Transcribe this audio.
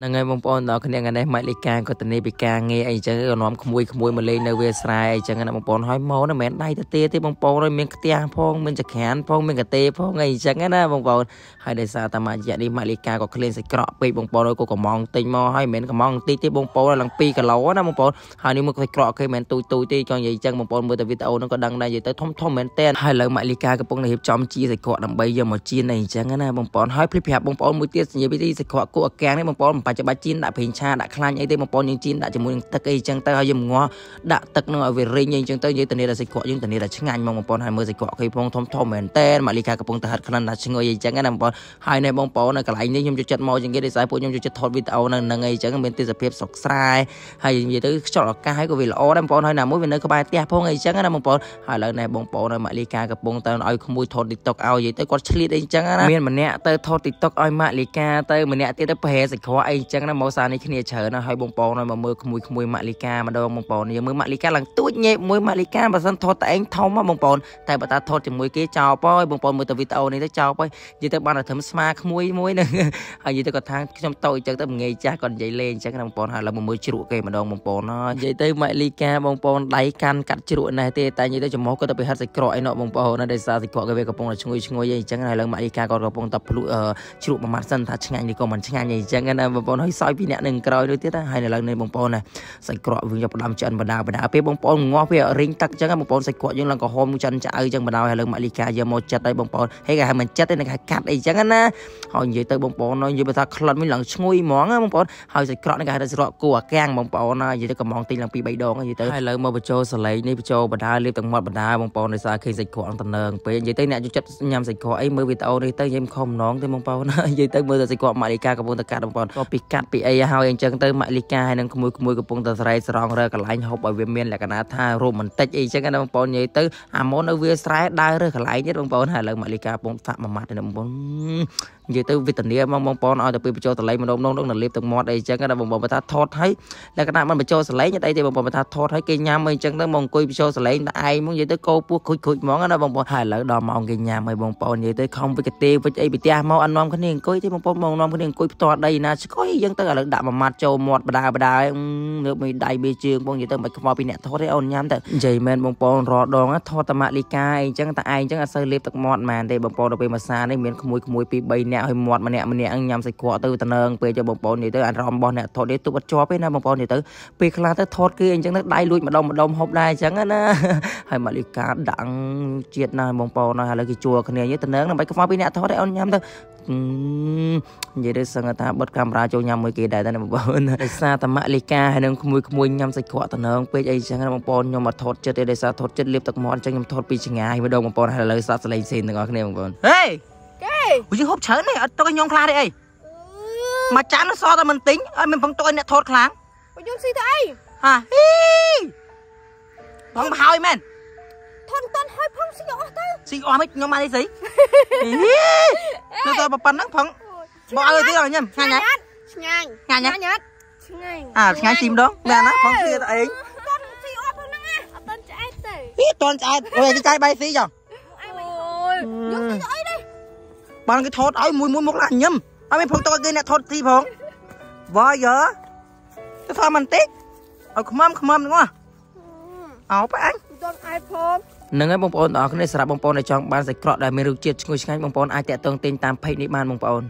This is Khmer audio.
ហ្នឹងហើយបងប្អូនដល់គ្នាថ្ងៃនេះម៉ៃលីកាក៏ទៅនេះពីការងារអីចឹងក៏នាំក្មួយក្មួយមកលេងនៅវាស្រែអីចឹងណាបងប្អូនហើយមកមិនមែនដៃទៅទេទេបងប្អូនហើយមានខ្ទះផងមានចក្រានផងមានកទេផងអីចឹងណាបងប្អូនហើយដោយសារតែមួយរយៈនេះម៉ៃលីកាក៏ក្លៀនសាច់ក្រកពេកបងប្អូនក៏កំងទិញមកហើយមិនមែនកំងតិចទេបងប្អូនឡើង2គីឡូណាបងប្អូនហើយនេះមកសាច់ក្រកគេមិនមែនទូចទូចទេក៏និយាយចឹងបងប្អូនមើលតែវីដេអូហ្នឹងក៏ដឹងដែរនិយាយទៅធំធំមែនតើហើយលើម៉ៃលីកាកំពុងរៀបចំជាសាច់ក្រកដើម្បីយកមកជៀនអីចឹងណាបងប្អូនហើយភ្លេចប្រាប់បងប្អូនមួយទៀតនិយាយពីសាច់ក្រកគក់អាកាំងនេះបងប្អូនមិនបាច់ច្បាច់ជៀនដាក់ប្រេងឆាដាក់ខ្លាញ់អីទេបងប្អូនយើងជីនដាក់ជាមួយនឹងទឹកអីចឹងទៅហើយយើងងាស់ដាក់ទឹកនឹងឲ្យវារីងអីចឹងទៅយើងធានាថាសាច់ក្រកយើងធានាថាឆ្ងាញ់មកបងប្អូនហើយមើលសាច់ក្រកគេផងធំធំមែនតែនម៉ាលីកាកំពុងតែហិតក្លិនថាឈ្ងុយអីចឹងណាបងប្អូនហើយនៅបងប្អូននៅកន្លែងនេះខ្ញុំចូលចិត្តមកជាងគេដោយសារពួកខ្ញុំចូលចិត្តថតវីដេអូនៅនឹងអីចឹងមានទេសភាពស្រុកស្រែហើយនិយាយទៅខ្យល់អាកាសហើយក៏វាល្អដែរបងប្អូនហើយណាមួយវានៅក្បែរផ្ទះផងអីចឹងណាបងប្អូនហើយឥឡូវនេះបងប្អូននៅម៉ាលីកាកំពុងតែឲ្យក្មួយថត TikTok ឲ្យនិយាយទៅគាត់ឆ្លៀតអីចឹងណាមានម្នាក់ទៅថត TikTok ឲ្យម៉ាលីកាទៅម្នាក់ទៀតទៅប្រហែលសាច់ក្រកអីចឹងណាមកសារនេះគ្នាច្រើនហើយបងប្អូនឲ្យមកមើលក្មួយក្មួយម៉ាក់លីកាម្ដងបងប្អូនយើងមើលម៉ាក់លីកាឡើងទួចញេមួយម៉ាក់លីកាបើសិនថតតែឯងធំបងប្អូនតែបើតាថតជាមួយគេចោលប៉យបងប្អូនមើលទៅវីដេអូនេះទៅចោលប៉យនិយាយទៅបានតែធ្វើស្មាក្មួយមួយហ្នឹងហើយនិយាយទៅគាត់ថាខ្ញុំតូចអញ្ចឹងទៅងាយចាស់គាត់និយាយលេងអញ្ចឹងណាបងប្អូនហើយឡើងមកមើលជ្រក់គេម្ដងបងប្អូនណានិយាយទៅម៉ាក់លីកាបងប្អូនដៃកាន់កាត់ជ្រក់ណេះទេតែនិយាយទៅចំហគាត់ទៅពីហិតសាច់ក្រកឯណោះបងប្អូនណាដោយសារសាច់ក្រកគេវាកំពុងតែឈ្ងុយឈ្ងុយអីអញ្ចឹងហើយឡើងម៉ាក់លីកាគាត់កំពុងតែភ្លុជ្រក់មួយម៉ាត់សិនថាឆ្ងាញ់នេះក៏មិនឆ្ងាញ់អីអញ្ចឹងណាបងប្អូនហើយសោយពីអ្នកនឹងក្រោយនោះទៀតហើយនៅឡើងនេះបងប្អូនណាសាច់ក្រកយើងយកផ្ដាំចិនបដាបដាពេលបងប្អូនងាស់វារីងទឹកអញ្ចឹងបងប្អូនសាច់ក្រកយើងឡើងក្រហមចិនឆ្អៅអញ្ចឹងបដាហើយលើម៉ាលីកាយកមកចិត្តហើយបងប្អូនហេគេហៅមិនចិត្តទេគេកាត់អីអញ្ចឹងណាហើយនិយាយទៅបងប្អូននិយាយបើថាក្លិនវិញឡើងឈ្ងុយហ្មងបងប្អូនហើយសាច់ក្រកនេះគេហៅថាស្រកគូអាកាំងបងប្អូនណានិយាយទៅកំងទិញឡើងពី3ដងនិយាយទៅហើយលើមកបញ្ចូលសលេងនេះបញ្ចូលបដាលេបទាំងមាត់បដាបងប្អូនដោយសារឃើញសាច់ក្រកតំណើងពេកនិយាយទៅអ្នកយកចិត្តញ៉ាំសាច់ក្រកអីមើលវីដេអូនេះទៅយើងខំម្ដងទេបងប្អូននិយាយទៅមើលតែសាច់ក្រកម៉ាលីកាកំពុងតែកាត់បងប្អូនក៏ពីកាត់ពីអីហើយអញ្ចឹងទៅម៉ាលីកាហើយនឹងក្មួយក្មួយកំពុងតែស្រែកស្រង់រើកន្លែងហូបឲ្យវាមានលក្ខណៈថារ៉ូម៉ាន់ទិកអីចឹងណាបងប្អូននិយាយទៅអាមុននៅវាស្រែដើររើកន្លែងទៀតបងប្អូនហើយឥឡូវម៉ាលីកាពងហ្វាក់មួយម៉ាត់ទេបងប្អូននិយាយទៅវេទនាមកបងប្អូនឲ្យទៅពេលបញ្ចូលតលេងម្ដងម្ដងនឹងលេបទឹកមាត់អីចឹងណាបងប្អូនថាថតឲ្យលក្ខណៈមិនបញ្ចូលសលេងអីទេបងប្អូនថាថតឲ្យគេញ៉ាំអីចឹងទៅមកអង្គុយបញ្ចូលសលេងតែឯងមកនិយាយទៅកោពោះខូចខូចហ្មងណាបងប្អូនហើយឥឡូវដល់ម៉ោងគេញ៉ាំហើយបងប្អូននិយាយទៅខំវិកទេវិចអីពីផ្ទះមកអត់នាំគ្នាអង្គុយទេបងប្អូនមកនាំគ្នាអង្គុយផ្ទាល់ដីណាស្គយយើងទៅឥឡូវដាក់មួយម៉ាត់ចូលមាត់បដាបដាងើបមួយដៃបេជើងបងនិយាយទៅមិនខ្វល់ពីអ្នកថតទេអូនញ៉ាំទៅនិយាយមែនបងប្អូនរដងថតតម៉ាលីកាអីចឹងតែឯងចឹងអត់សូវលេបទឹកមាត់មែនទេបងប្អូនដល់ពេលមួយសានេះមានក្មួយក្មួយពី3នាក់ហើយមាត់ម្នាក់ម្នាក់ញ៉ាំសាច់ក្រកទៅតំណើងពេលចុះបងប្អូននិយាយទៅអារម្មណ៍របស់អ្នកថតនេះទុកអត់ជាប់ទេណាបងប្អូននិយាយទៅពេលខ្លះទៅថតគឺអញ្ចឹងទៅដៃលួចម្ដុំម្ដុំហូបដែរអញ្ចឹងណាហើយម៉ាលីកាដាក់ជាតិណាស់បងប្អូនហើយឥឡូវគេជួគ្នាយតំណើងដើម្បីខ្វល់ពីអ្នកថតទេអូនញ៉ាំទៅនិយាយទៅសឹងថាបិទកាមេរ៉ាចូលញ៉ាំមួយគេដែរតែបងប្អូនដោយសារតម៉ាលីកាហើយនឹងក្មួយក្មួយញ៉ាំសាច់ក្រកតំណើងពេកអីអញ្ចឹងណាបងប្អូនខ្ញុំមកថតចិត្តទេដោយសារថតចិត្តលាបទឹកមាត់អញ្ចឹងខ្ញុំថតពីឆ្ងាយម្ដងបងប្អូនហើយឥឡូវសាប់សលេងសេនទាំងអស់គ្នាបងប្អូនហេគេយើងហូបច្រើនទេអត់ទុកឲ្យខ្ញុំខ្លាទេអីមួយចានសតែមិនទិញឲ្យមិនផងទុកឲ្យអ្នកថតខ្លាំងខ្ញុំស៊ីទៅអីហាហីផងបហើយមែនថនតន់ហើយផងស៊ីអស់ទៅស៊ីអស់មិនខ្ញុំបានអីស៊ីនៅតែប៉ុណ្ណឹងផងបងឲ្យទៀតញ៉ាំឆ្ងាញ់ណា ឆ្ងាញ់ឆ្ងាញ់ណាញ៉ាត់ឆ្ងាញ់អើឆ្ងាញ់ស៊ីម្ដងមែនណាផងគ្នាទៅអីអត់ស៊ីអត់ផងហ្នឹងអត់តន់ឆ្អែតទេហីតន់ឆ្អែតអូយគេចាយបាយស៊ីចុះអូយយកស៊ីអីនេះបានគេថតឲ្យមួយមួយមកឡាញឹមអត់មានផងតគេអ្នកថតស៊ីផងវ៉ាយើទៅថតមិនតិចឲ្យខ្មំខ្មំហ្នឹងអោប៉ាអញតន់អែតផងនឹងហើយបងប្អូនទាំងអស់គ្នាសម្រាប់បងប្អូនដែលចង់បានសាច់ក្រកដែលមានរសជាតិឈ្ងុយឆ្ងាញ់បងប្អូនអាចតាក់ទងទិញតាម page នេះបានបងប្អូន